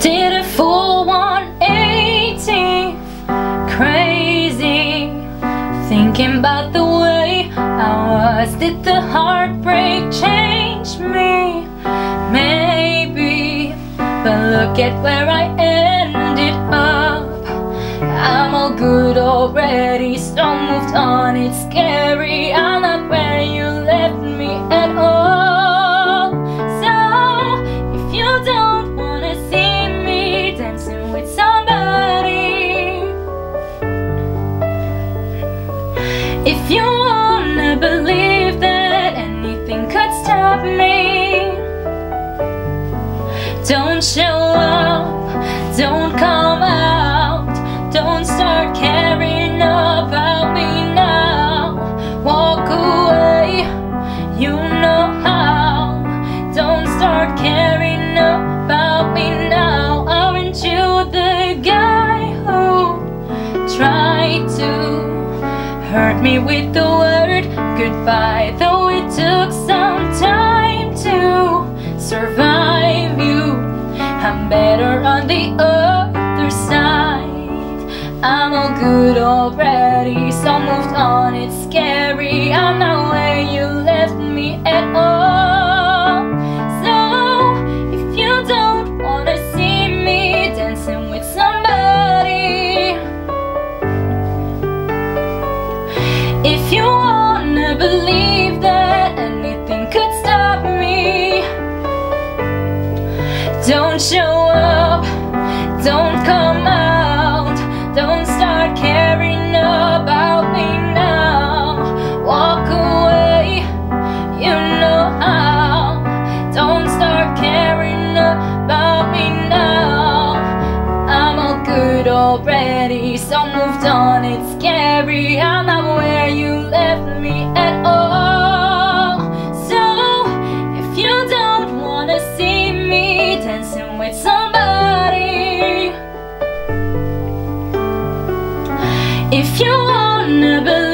Did a full 180 Crazy. Thinking about the way I was. Did the heartbreak change me? Maybe. But look at where I ended up. I'm all good already. So moved on, it's scary. I'm If you wanna believe that anything could stop me hurt me with the word. Goodbye Though it took some time to survive you. I'm better on the other side. I'm all good already So moved on, it's scary If you wanna believe that anything could stop me, don't show up, don't come out, don't start caring about me now. Walk away, you know how. Don't start caring about me now. I'm all good already, so moved on, it's scary. I'm not If you wanna believe